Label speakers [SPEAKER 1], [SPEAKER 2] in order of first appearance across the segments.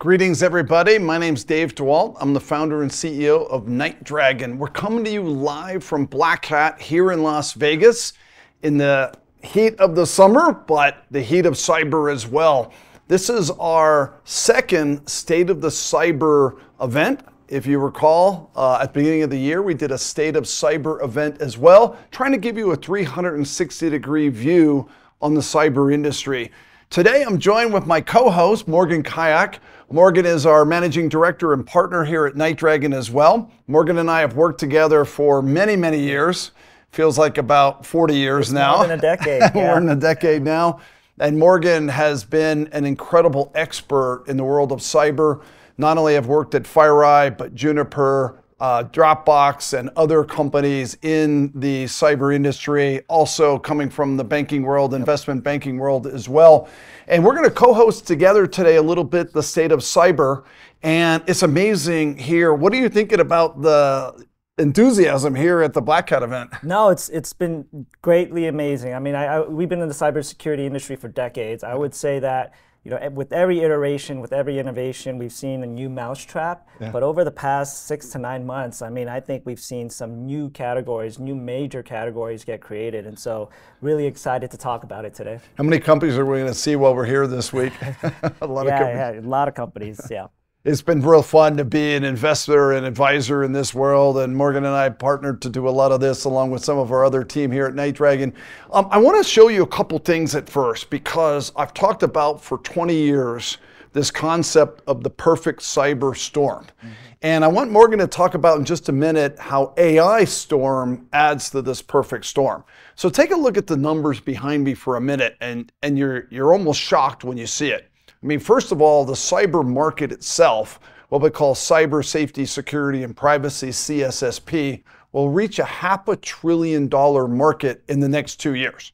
[SPEAKER 1] Greetings, everybody. My name's Dave DeWalt. I'm the founder and CEO of Night Dragon. We're coming to you live from Black Hat here in Las Vegas in the heat of the summer, but the heat of cyber as well. This is our second State of the Cyber event. If you recall, uh, at the beginning of the year, we did a State of Cyber event as well, trying to give you a 360 degree view on the cyber industry. Today, I'm joined with my co host, Morgan Kyauk. Morgan is our managing director and partner here at Night Dragon as well. Morgan and I have worked together for many, many years. Feels like about 40 years
[SPEAKER 2] it's
[SPEAKER 1] now.
[SPEAKER 2] More than a decade.
[SPEAKER 1] More
[SPEAKER 2] yeah.
[SPEAKER 1] than a decade now. And Morgan has been an incredible expert in the world of cyber. Not only have worked at FireEye, but Juniper, uh, Dropbox, and other companies in the cyber industry, also coming from the banking world, investment banking world as well. And we're going to co host together today a little bit the state of cyber. And it's amazing here. What are you thinking about the enthusiasm here at the Black Hat event?
[SPEAKER 2] No, it's it's been greatly amazing. I mean, I, I, we've been in the cybersecurity industry for decades. I would say that you know, eh, with every iteration, with every innovation, we've seen a new mousetrap. Yeah. But over the past six to nine months, I mean, I think we've seen some new categories, new major categories get created. And so, really excited to talk about it today.
[SPEAKER 1] How many companies are we going to see while we're here this week?
[SPEAKER 2] a lot yeah, of companies. Yeah, a lot of companies. Yeah
[SPEAKER 1] it's been real fun to be an investor and advisor in this world. And Morgan and I partnered to do a lot of this along with some of our other team here at Night Dragon. Um, I want to show you a couple things at first because I've talked about for 20 years this concept of the perfect cyber storm. Mm-hmm. And I want Morgan to talk about in just a minute how AI storm adds to this perfect storm. So take a look at the numbers behind me for a minute and, and you're, you're almost shocked when you see it. I mean, first of all, the cyber market itself, what we call cyber safety, security, and privacy, CSSP, will reach a half a trillion dollar market in the next two years.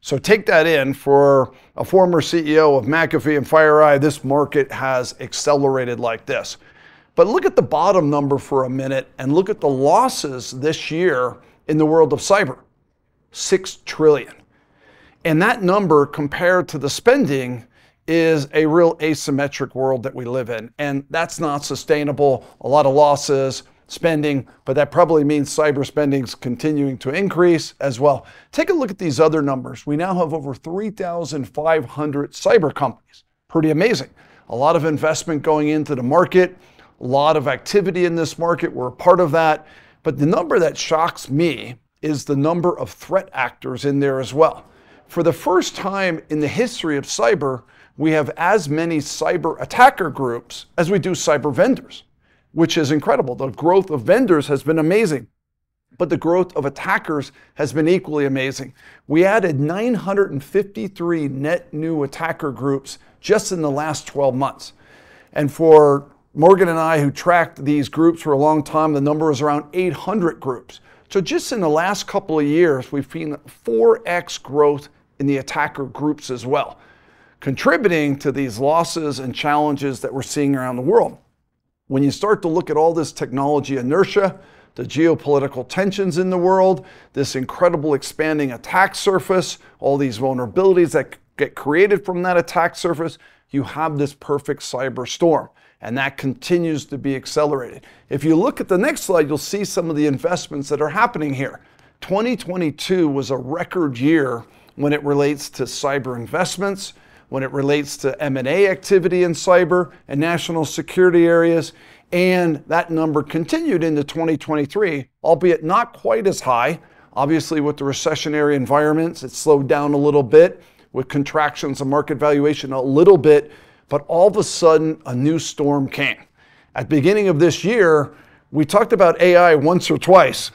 [SPEAKER 1] So take that in for a former CEO of McAfee and FireEye, this market has accelerated like this. But look at the bottom number for a minute and look at the losses this year in the world of cyber 6 trillion. And that number compared to the spending is a real asymmetric world that we live in. And that's not sustainable. A lot of losses, spending, but that probably means cyber spending is continuing to increase as well. Take a look at these other numbers. We now have over 3,500 cyber companies. Pretty amazing. A lot of investment going into the market, a lot of activity in this market. We're a part of that. But the number that shocks me is the number of threat actors in there as well. For the first time in the history of cyber, we have as many cyber attacker groups as we do cyber vendors, which is incredible. The growth of vendors has been amazing, but the growth of attackers has been equally amazing. We added 953 net new attacker groups just in the last 12 months. And for Morgan and I, who tracked these groups for a long time, the number is around 800 groups. So just in the last couple of years, we've seen 4x growth in the attacker groups as well contributing to these losses and challenges that we're seeing around the world. When you start to look at all this technology inertia, the geopolitical tensions in the world, this incredible expanding attack surface, all these vulnerabilities that get created from that attack surface, you have this perfect cyber storm. And that continues to be accelerated. If you look at the next slide, you'll see some of the investments that are happening here. 2022 was a record year when it relates to cyber investments when it relates to M&A activity in cyber and national security areas. And that number continued into 2023, albeit not quite as high. Obviously, with the recessionary environments, it slowed down a little bit with contractions of market valuation a little bit, but all of a sudden, a new storm came. At the beginning of this year, we talked about AI once or twice.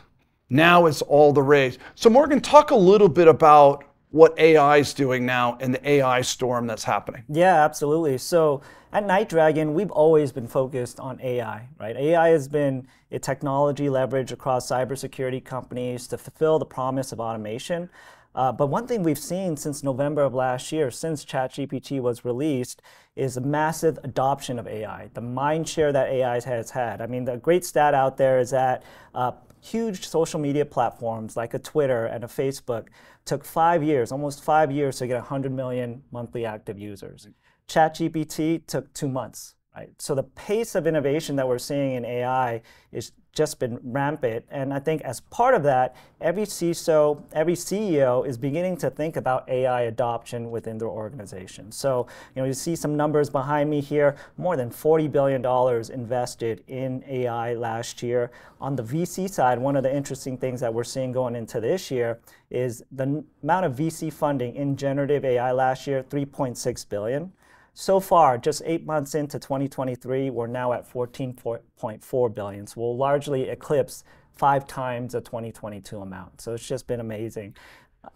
[SPEAKER 1] Now it's all the rage. So, Morgan, talk a little bit about what AI is doing now and the AI storm that's happening.
[SPEAKER 2] Yeah, absolutely. So at Night Dragon, we've always been focused on AI, right? AI has been a technology leverage across cybersecurity companies to fulfill the promise of automation. Uh, but one thing we've seen since November of last year, since ChatGPT was released, is a massive adoption of AI, the mind share that AI has had. I mean, the great stat out there is that uh, huge social media platforms like a Twitter and a Facebook took five years, almost five years to get 100 million monthly active users. ChatGPT took two months. Right? So the pace of innovation that we're seeing in AI is just been rampant. And I think as part of that, every CISO, every CEO is beginning to think about AI adoption within their organization. So, you know, you see some numbers behind me here, more than $40 billion invested in AI last year. On the VC side, one of the interesting things that we're seeing going into this year is the amount of VC funding in generative AI last year, 3.6 billion. So far, just eight months into 2023, we're now at 14.4 billion. So we'll largely eclipse five times the 2022 amount. So it's just been amazing.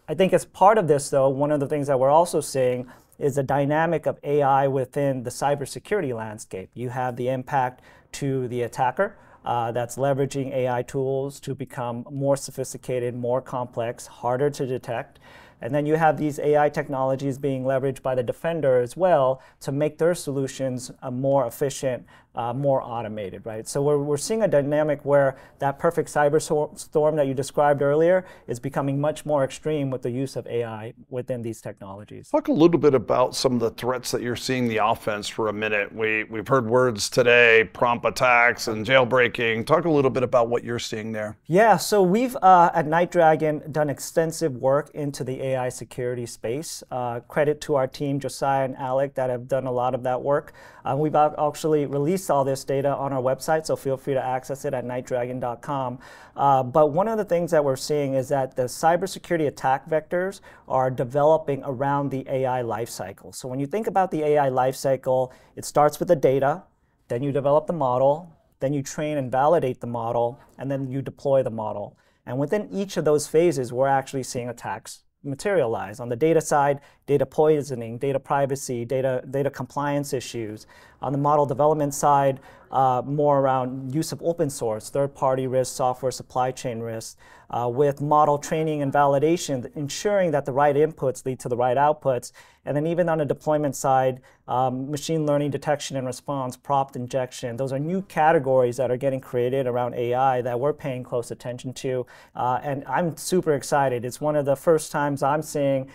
[SPEAKER 2] I think as part of this, though, one of the things that we're also seeing is the dynamic of AI within the cybersecurity landscape. You have the impact to the attacker. Uh, that's leveraging AI tools to become more sophisticated, more complex, harder to detect. And then you have these AI technologies being leveraged by the defender as well to make their solutions uh, more efficient, uh, more automated, right? So we're, we're seeing a dynamic where that perfect cyber storm that you described earlier is becoming much more extreme with the use of AI within these technologies.
[SPEAKER 1] Talk a little bit about some of the threats that you're seeing the offense for a minute. We, we've heard words today, prompt attacks and jailbreaking. Talk a little bit about what you're seeing there.
[SPEAKER 2] Yeah, so we've uh, at NightDragon done extensive work into the AI security space. Uh, credit to our team, Josiah and Alec, that have done a lot of that work. Uh, we've actually released all this data on our website, so feel free to access it at nightdragon.com. Uh, but one of the things that we're seeing is that the cybersecurity attack vectors are developing around the AI lifecycle. So when you think about the AI lifecycle, it starts with the data, then you develop the model, then you train and validate the model, and then you deploy the model. And within each of those phases, we're actually seeing attacks materialize. On the data side, data poisoning, data privacy, data, data compliance issues. On the model development side, uh, more around use of open source, third-party risk, software supply chain risk, uh, with model training and validation, ensuring that the right inputs lead to the right outputs. And then even on the deployment side, um, machine learning detection and response, prompt injection, those are new categories that are getting created around AI that we're paying close attention to. Uh, and I'm super excited. It's one of the first times I'm seeing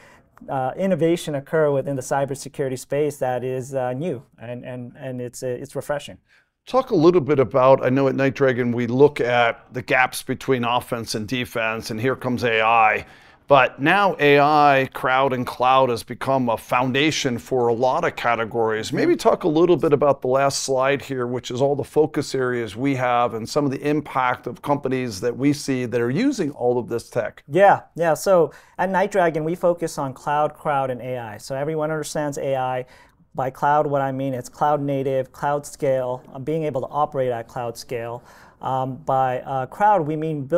[SPEAKER 2] uh, innovation occur within the cybersecurity space that is uh, new and, and, and it's, uh, it's refreshing.
[SPEAKER 1] Talk a little bit about, I know at NightDragon we look at the gaps between offense and defense, and here comes AI. But now AI, crowd, and cloud has become a foundation for a lot of categories. Maybe talk a little bit about the last slide here, which is all the focus areas we have and some of the impact of companies that we see that are using all of this tech.
[SPEAKER 2] Yeah, yeah. So at NightDragon, we focus on cloud, crowd, and AI. So everyone understands AI. By cloud, what I mean is cloud native, cloud scale, uh, being able to operate at cloud scale. Um, by uh, crowd, we mean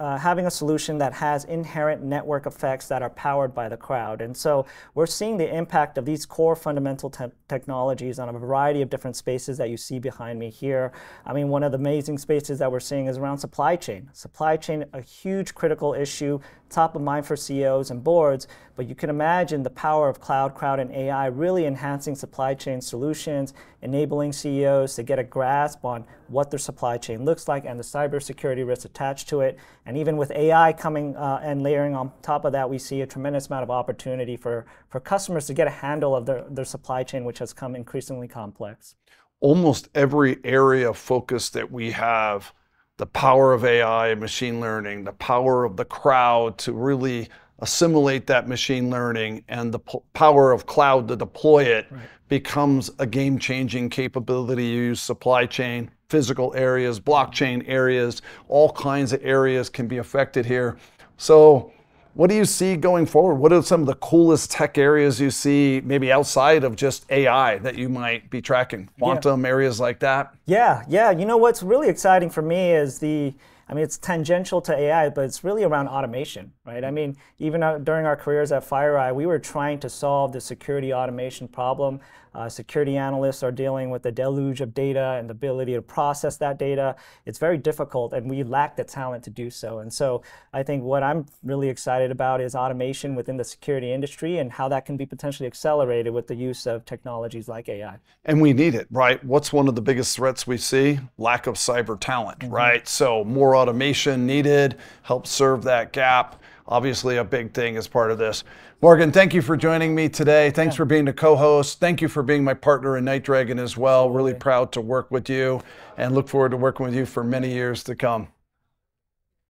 [SPEAKER 2] uh, having a solution that has inherent network effects that are powered by the crowd. And so we're seeing the impact of these core fundamental te technologies on a variety of different spaces that you see behind me here. I mean, one of the amazing spaces that we're seeing is around supply chain. Supply chain, a huge critical issue top of mind for CEOs and boards, but you can imagine the power of cloud, crowd, and AI really enhancing supply chain solutions, enabling CEOs to get a grasp on what their supply chain looks like and the cybersecurity risks attached to it. And even with AI coming uh, and layering on top of that, we see a tremendous amount of opportunity for, for customers to get a handle of their, their supply chain, which has come increasingly complex.
[SPEAKER 1] Almost every area of focus that we have the power of AI and machine learning, the power of the crowd to really assimilate that machine learning, and the power of cloud to deploy it right. becomes a game changing capability. You use supply chain, physical areas, blockchain areas, all kinds of areas can be affected here. So, what do you see going forward? What are some of the coolest tech areas you see, maybe outside of just AI, that you might be tracking? Quantum yeah. areas like that?
[SPEAKER 2] Yeah, yeah. You know what's really exciting for me is the I mean, it's tangential to AI, but it's really around automation, right? I mean, even uh, during our careers at FireEye, we were trying to solve the security automation problem. Uh, security analysts are dealing with the deluge of data and the ability to process that data. It's very difficult, and we lack the talent to do so. And so I think what I'm really excited about is automation within the security industry and how that can be potentially accelerated with the use of technologies like AI.
[SPEAKER 1] And we need it, right? What's one of the biggest threats we see? Lack of cyber talent, mm -hmm. right? So more automation needed, help serve that gap. obviously a big thing as part of this. Morgan, thank you for joining me today. Thanks yeah. for being the co-host. Thank you for being my partner in Night Dragon as well. Really proud to work with you and look forward to working with you for many years to come.